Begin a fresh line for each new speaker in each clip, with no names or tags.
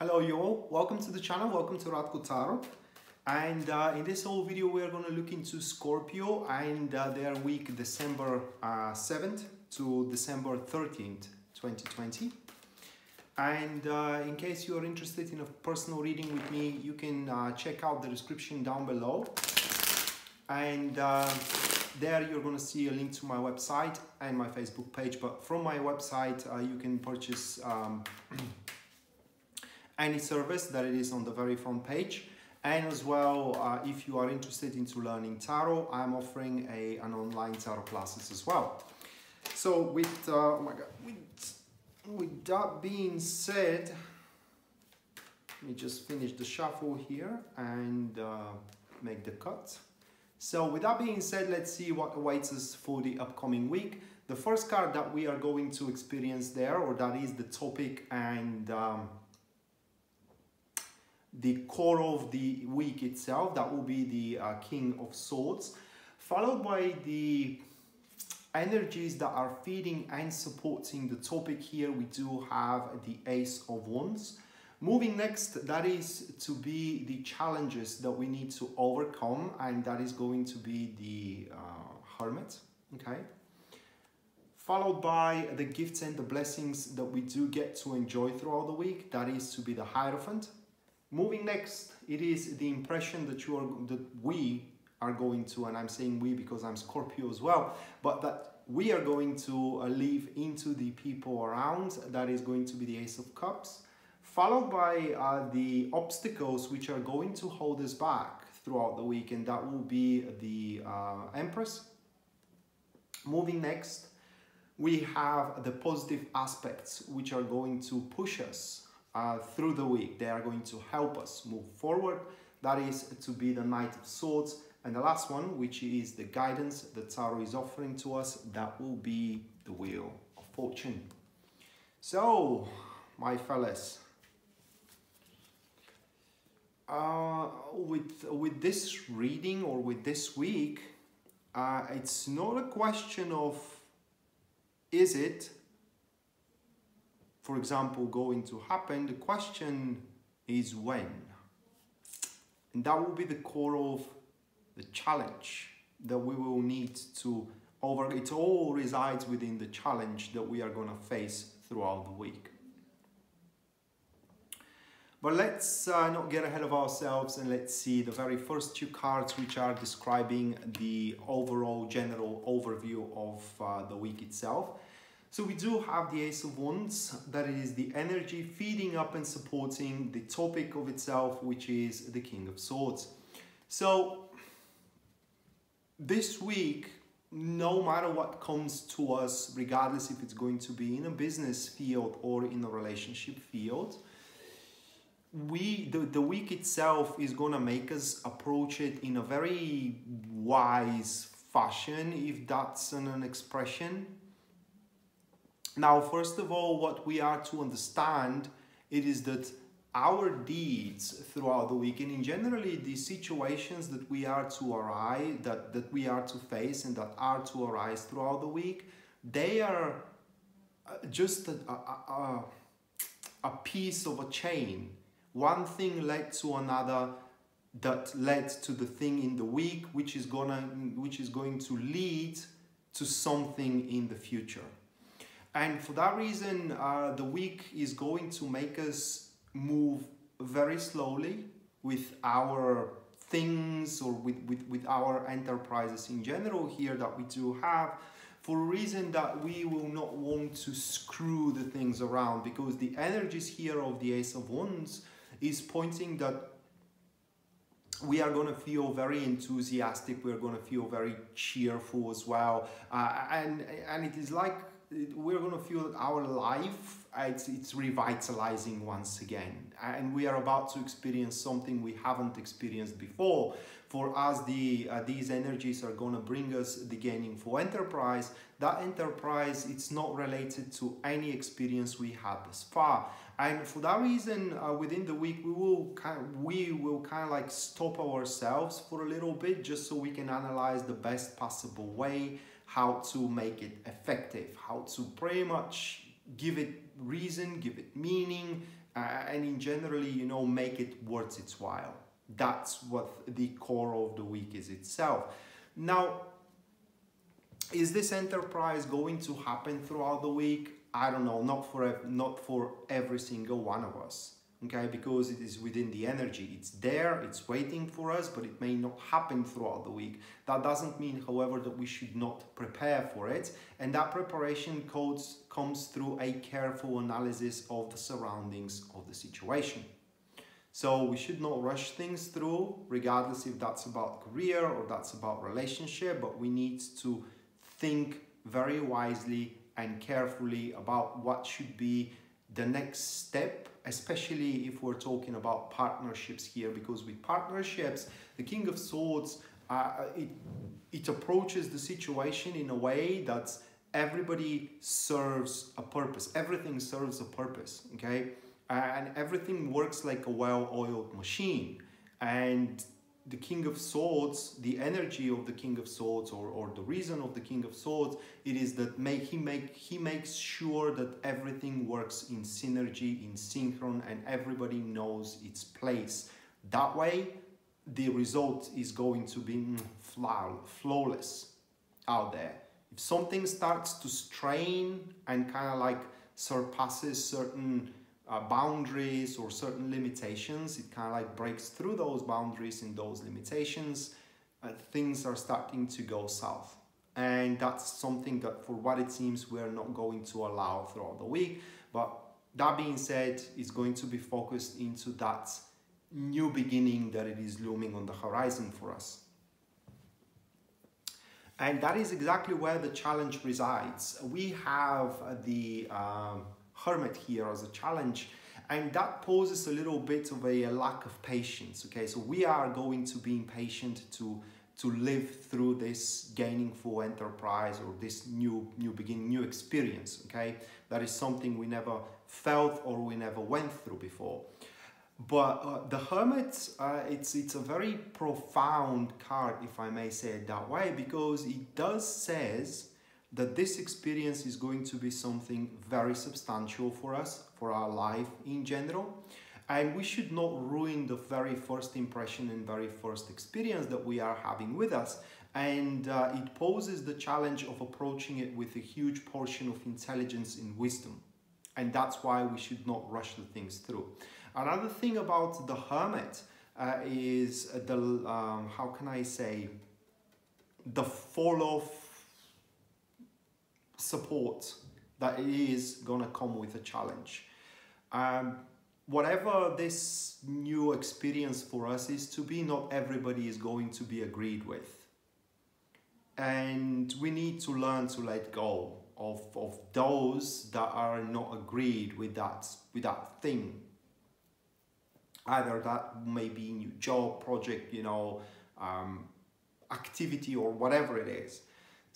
Hello you all, welcome to the channel, welcome to Radko Tarot. And uh, in this whole video we are going to look into Scorpio and uh, their week December uh, 7th to December 13th, 2020. And uh, in case you are interested in a personal reading with me, you can uh, check out the description down below. And uh, there you're going to see a link to my website and my Facebook page. But from my website you can purchase um, any service that it is on the very front page. And as well, uh, if you are interested into learning tarot, I'm offering a, an online tarot classes as well. So with, uh, oh my God, with, with that being said, let me just finish the shuffle here and uh, make the cut. So with that being said, let's see what awaits us for the upcoming week. The first card that we are going to experience there, or that is the topic and um, the core of the week itself, that will be the uh, King of Swords, followed by the energies that are feeding and supporting the topic here. We do have the Ace of Wands. Moving next, that is to be the challenges that we need to overcome, and that is going to be the uh, Hermit, okay? Followed by the gifts and the blessings that we do get to enjoy throughout the week, that is to be the Hierophant. Moving next, it is the impression that you are that we are going to, and I'm saying we because I'm Scorpio as well, but that we are going to uh, leave into the people around. That is going to be the Ace of Cups, followed by uh, the obstacles which are going to hold us back throughout the week, and that will be the uh, Empress. Moving next, we have the positive aspects which are going to push us uh, through the week. They are going to help us move forward. That is to be the Knight of Swords. And the last one, which is the guidance that Tarot is offering to us, that will be the Wheel of Fortune. So, my fellas, uh, with, with this reading or with this week, uh, it's not a question of is it for example, going to happen, the question is when. And that will be the core of the challenge that we will need to over. It all resides within the challenge that we are going to face throughout the week. But let's uh, not get ahead of ourselves and let's see the very first two cards which are describing the overall general overview of uh, the week itself. So we do have the Ace of Wands, that is the energy feeding up and supporting the topic of itself, which is the King of Swords. So this week, no matter what comes to us, regardless if it's going to be in a business field or in a relationship field, we the, the week itself is going to make us approach it in a very wise fashion, if that's an, an expression now, first of all, what we are to understand it is that our deeds throughout the week and in generally the situations that we are to arise that, that we are to face and that are to arise throughout the week they are uh, just a, a, a, a piece of a chain. One thing led to another that led to the thing in the week which is gonna which is going to lead to something in the future and for that reason, uh, the week is going to make us move very slowly with our things or with, with, with our enterprises in general here that we do have for a reason that we will not want to screw the things around because the energies here of the Ace of Wands is pointing that we are going to feel very enthusiastic we're going to feel very cheerful as well. Uh, and and it is like we're going to feel our life it's, it's revitalizing once again. And we are about to experience something we haven't experienced before. For us the uh, these energies are going to bring us the gaining for enterprise. That enterprise it's not related to any experience we had thus far. And for that reason uh, within the week we will kind of, we will kind of like stop ourselves for a little bit just so we can analyze the best possible way how to make it effective, how to pretty much give it reason, give it meaning, uh, and in generally, you know, make it worth its while. That's what the core of the week is itself. Now, is this enterprise going to happen throughout the week? I don't know, not for not for every single one of us. Okay, because it is within the energy. It's there, it's waiting for us, but it may not happen throughout the week. That doesn't mean, however, that we should not prepare for it. And that preparation codes comes through a careful analysis of the surroundings of the situation. So we should not rush things through, regardless if that's about career or that's about relationship, but we need to think very wisely and carefully about what should be the next step, especially if we're talking about partnerships here, because with partnerships, the King of Swords, uh, it, it approaches the situation in a way that everybody serves a purpose. Everything serves a purpose, okay? And everything works like a well-oiled machine. And the King of Swords, the energy of the King of Swords, or, or the reason of the King of Swords, it is that make he make he makes sure that everything works in synergy, in synchron, and everybody knows its place. That way, the result is going to be mm, flawless out there. If something starts to strain and kind of like surpasses certain uh, boundaries or certain limitations. It kind of like breaks through those boundaries and those limitations. Uh, things are starting to go south. And that's something that, for what it seems, we're not going to allow throughout the week. But that being said, it's going to be focused into that new beginning that it is looming on the horizon for us. And that is exactly where the challenge resides. We have the um, hermit here as a challenge and that poses a little bit of a, a, lack of patience okay? So we are going to be impatient to to live through this gainingful enterprise or this new new beginning new experience okay? That is something we never felt or we never went through before. But uh, the hermit uh, it's it's a very profound card if i may say it that way because it does says that this experience is going to be something very substantial for us, for our life in general. And we should not ruin the very first impression and very first experience that we are having with us. And uh, it poses the challenge of approaching it with a huge portion of intelligence and wisdom. And that's why we should not rush the things through. Another thing about the hermit uh, is the, um, how can I say, the fall off support that is going to come with a challenge. Um, whatever this new experience for us is to be, not everybody is going to be agreed with. And we need to learn to let go of, of those that are not agreed with that, with that thing. Either that may be new job, project, you know, um, activity or whatever it is.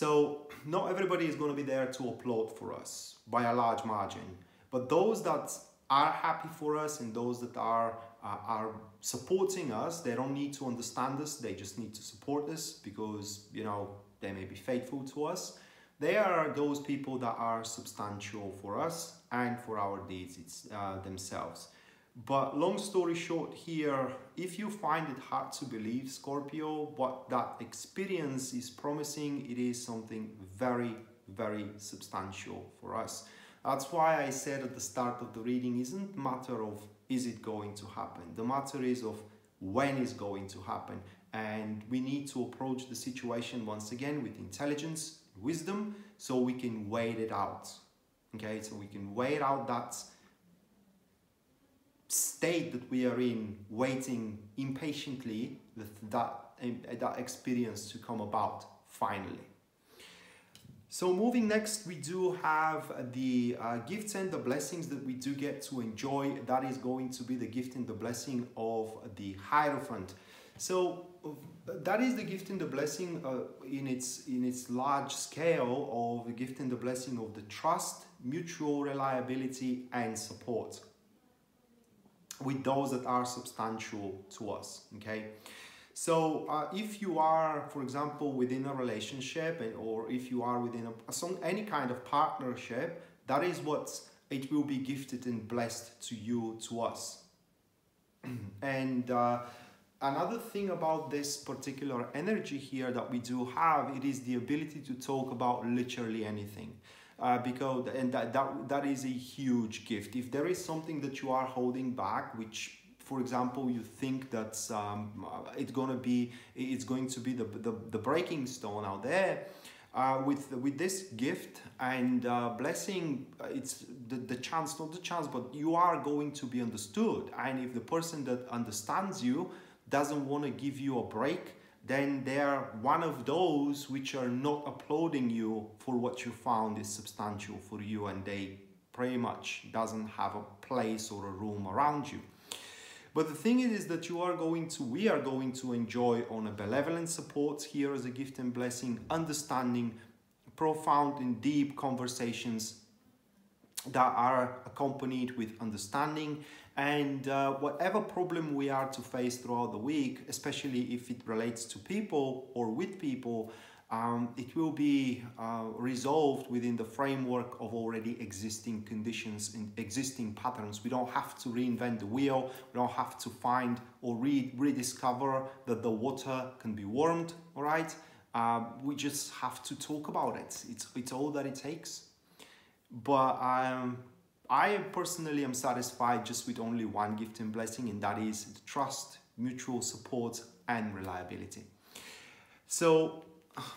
So not everybody is going to be there to applaud for us by a large margin, but those that are happy for us and those that are uh, are supporting us, they don't need to understand us. They just need to support us because you know they may be faithful to us. They are those people that are substantial for us and for our deeds uh, themselves. But long story short here, if you find it hard to believe, Scorpio, what that experience is promising, it is something very, very substantial for us. That's why I said at the start of the reading, isn't matter of is it going to happen? The matter is of when is going to happen. And we need to approach the situation once again with intelligence, wisdom, so we can wait it out. Okay, so we can wait out that state that we are in, waiting impatiently with that, that experience to come about finally. So moving next, we do have the uh, gifts and the blessings that we do get to enjoy. That is going to be the gift and the blessing of the Hierophant. So that is the gift and the blessing uh, in its in its large scale of the gift and the blessing of the trust, mutual reliability, and support with those that are substantial to us okay so uh, if you are for example within a relationship and, or if you are within a, some any kind of partnership that is what it will be gifted and blessed to you, to us. and uh, another thing about this particular energy here that we do have, it is the ability to talk about literally anything. Uh, because and that, that that is a huge gift. If there is something that you are holding back, which for example, you think that um, it's gonna be it's going to be the, the, the breaking stone out there, uh, with with this gift and uh, blessing uh, it's the, the chance not the chance but you are going to be understood and if the person that understands you doesn't want to give you a break then they're one of those which are not applauding you for what you found is substantial for you and they pretty much doesn't have a place or a room around you. But the thing is that you are going to, we are going to enjoy on a benevolent support here as a gift and blessing, understanding, profound and deep conversations that are accompanied with understanding and uh, whatever problem we are to face throughout the week, especially if it relates to people or with people, um, it will be uh, resolved within the framework of already existing conditions and existing patterns. We don't have to reinvent the wheel. We don't have to find or re rediscover that the water can be warmed, all right? Uh, we just have to talk about it. It's, it's all that it takes. But um, I personally am satisfied just with only one gift and blessing, and that is trust, mutual support, and reliability. So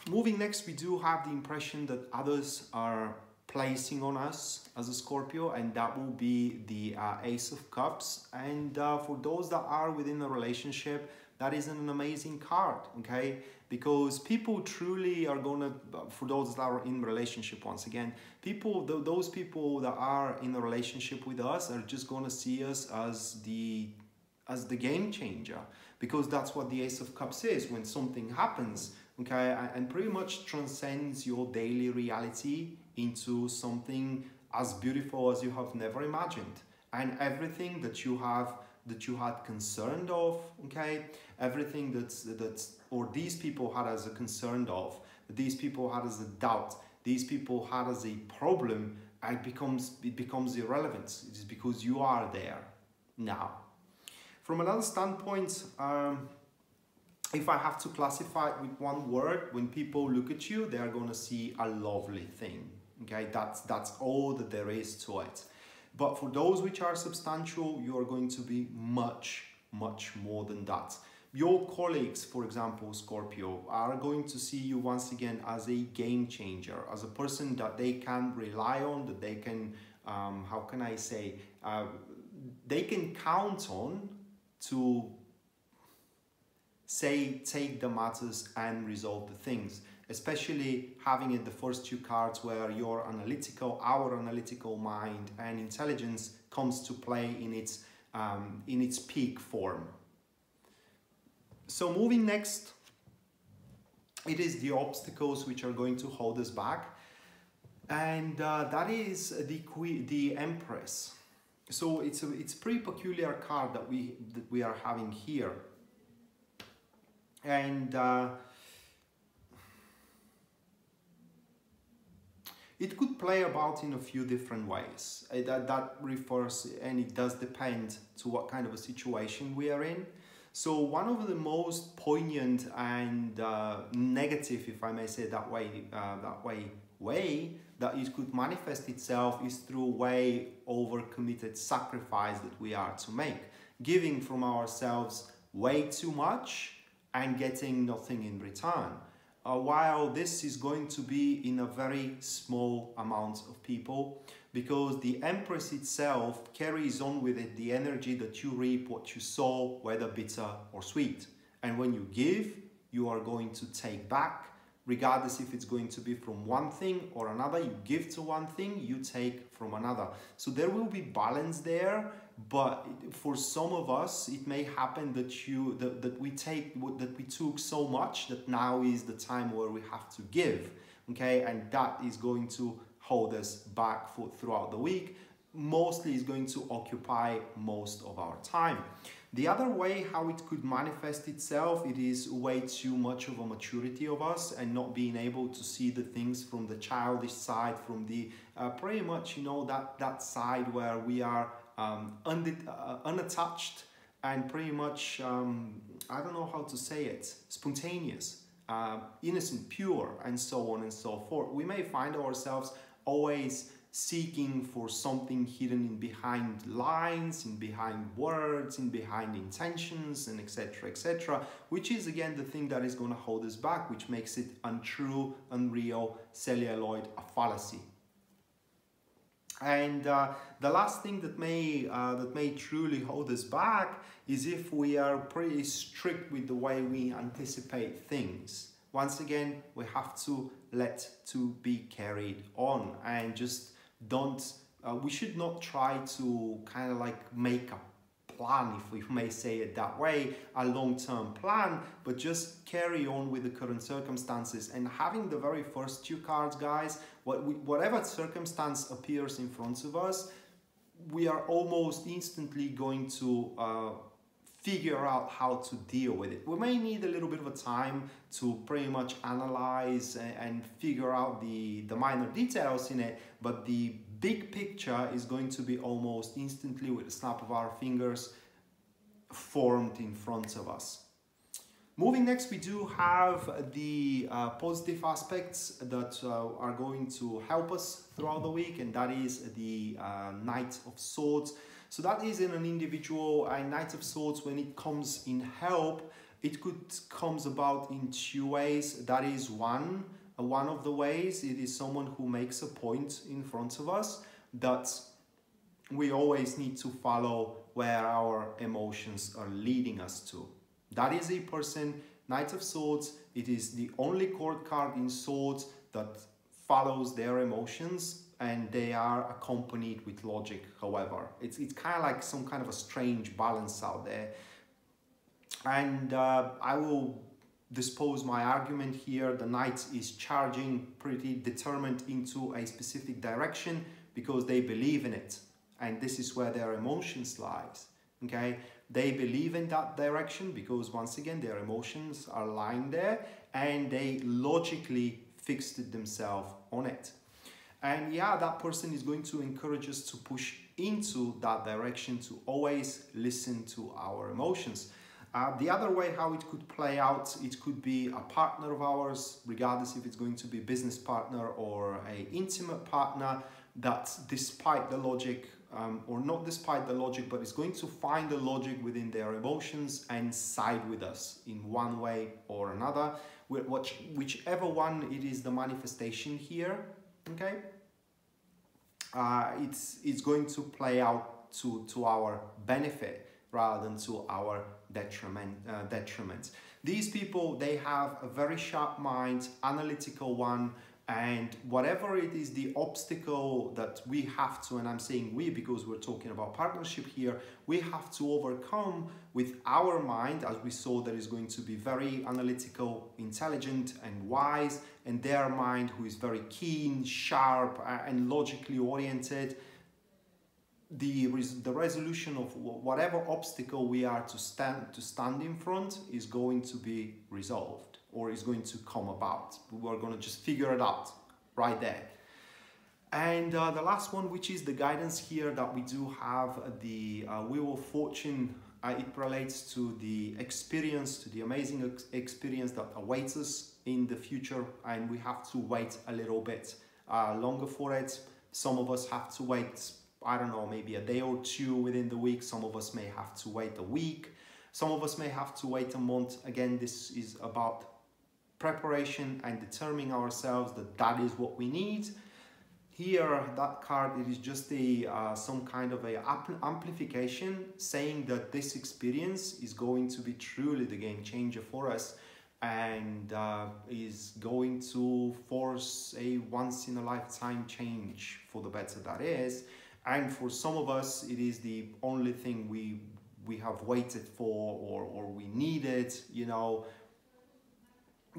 moving next, we do have the impression that others are placing on us as a Scorpio, and that will be the uh, Ace of Cups. And uh, for those that are within a relationship, that is an amazing card, okay? Because people truly are gonna, for those that are in relationship, once again, people, those people that are in a relationship with us are just gonna see us as the as the game changer because that's what the ace of cups is when something happens okay, and pretty much transcends your daily reality into something as beautiful as you have never imagined. And everything that you have that you had concerned of, okay, everything that's that's or these people had as a concern of, these people had as a doubt, these people had as a problem, it becomes it becomes irrelevant. It is because you are there now. From another standpoint, um, if I have to classify it with one word, when people look at you, they are going to see a lovely thing. Okay, that's that's all that there is to it. But for those which are substantial, you are going to be much, much more than that. Your colleagues, for example, Scorpio, are going to see you once again as a game changer, as a person that they can rely on, that they can, um, how can I say, uh, they can count on to say take the matters and resolve the things especially having it the first two cards where your analytical our analytical mind and intelligence comes to play in its um, in its peak form so moving next it is the obstacles which are going to hold us back. And uh, that is the the empress. So it's a it's pretty peculiar card that we that we are having here. And uh, it could play about in a few different ways. Uh, that, that refers and it does depend to what kind of a situation we are in so one of the most poignant and uh, negative if i may say that way uh, that way way that it could manifest itself is through way over committed sacrifice that we are to make giving from ourselves way too much and getting nothing in return. Uh, while this is going to be in a very small amount of people because the Empress itself carries on with it the energy that you reap what you sow, whether bitter or sweet. And when you give, you are going to take back, regardless if it's going to be from one thing or another. You give to one thing, you take from another. So there will be balance there but for some of us it may happen that you that, that we take that we took so much that now is the time where we have to give okay and that is going to hold us back for throughout the week mostly is going to occupy most of our time. The other way how it could manifest itself, it is way too much of a maturity of us and not being able to see the things from the childish side, from the uh, pretty much, you know, that, that side where we are um, uh, unattached and pretty much, um, I don't know how to say it, spontaneous, uh, innocent, pure, and so on and so forth. We may find ourselves always seeking for something hidden in behind lines, in behind words, in behind intentions, and etc. etc. Which is again the thing that is going to hold us back, which makes it untrue, unreal, celluloid, a fallacy. And uh, the last thing that may uh, that may truly hold us back is if we are pretty strict with the way we anticipate things. Once again, we have to let to be carried on and just don't uh, we should not try to kind of like make a plan if we may say it that way a long-term plan but just carry on with the current circumstances. And having the very first two cards guys what we, whatever circumstance appears in front of us we are almost instantly going to uh, figure out how to deal with it. We may need a little bit of a time to pretty much analyze and figure out the, the minor details in it, but the big picture is going to be almost instantly with a snap of our fingers formed in front of us. Moving next, we do have the uh, positive aspects that uh, are going to help us throughout the week, and that is the uh, Knight of Swords. So that is in an individual a Knight of Swords when it comes in help. It could comes about in two ways. That is one, uh, one of the ways. It is someone who makes a point in front of us that we always need to follow where our emotions are leading us to. That is a person, Knight of Swords. It is the only court card in Swords that follows their emotions and they are accompanied with logic however. It's, it's kind of like some kind of a strange balance out there. And uh, I will dispose my argument here. The knight is charging pretty determined into a specific direction because they believe in it. And this is where their emotions lies okay? They believe in that direction because once again their emotions are lying there and they logically fixed themselves on it and yeah, that person is going to encourage us to push into that direction to always listen to our emotions. Uh, the other way how it could play out, it could be a partner of ours, regardless if it's going to be business partner or a intimate partner, that despite the logic, um, or not despite the logic, but is going to find the logic within their emotions and side with us in one way or another. Which, whichever one it is the manifestation here, okay? Uh, it's it's going to play out to to our benefit rather than to our detriment uh, detriment. These people they have a very sharp mind analytical one and whatever it is the obstacle that we have to and i'm saying we because we're talking about partnership here we have to overcome with our mind as we saw that is going to be very analytical intelligent and wise and their mind who is very keen sharp and logically oriented. The, res the resolution of whatever obstacle we are to stand to stand in front is going to be resolved or is going to come about. We're going to just figure it out right there. And uh, the last one, which is the guidance here that we do have the uh, Wheel of Fortune, uh, it relates to the experience, to the amazing ex experience that awaits us in the future. And we have to wait a little bit uh, longer for it. Some of us have to wait, I don't know, maybe a day or two within the week. Some of us may have to wait a week. Some of us may have to wait a month. Again, this is about preparation and determining ourselves that that is what we need. Here, that card, it is just a uh, some kind of a amplification saying that this experience is going to be truly the game changer for us and uh, is going to force a once in a lifetime change for the better that is. And for some of us, it is the only thing we we have waited for or, or we needed, you know,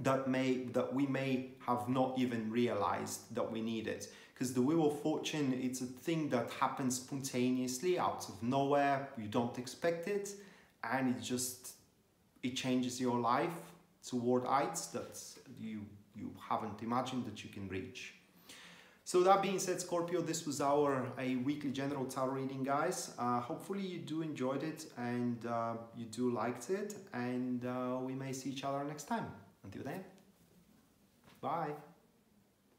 that may that we may have not even realized that we need it. Because the wheel of fortune it's a thing that happens spontaneously out of nowhere. You don't expect it and it just it changes your life toward heights that you you haven't imagined that you can reach. So that being said scorpio this was our a weekly general tarot reading guys. Uh, hopefully you do enjoyed it and uh, you do liked it and uh, we may see each other next time until then bye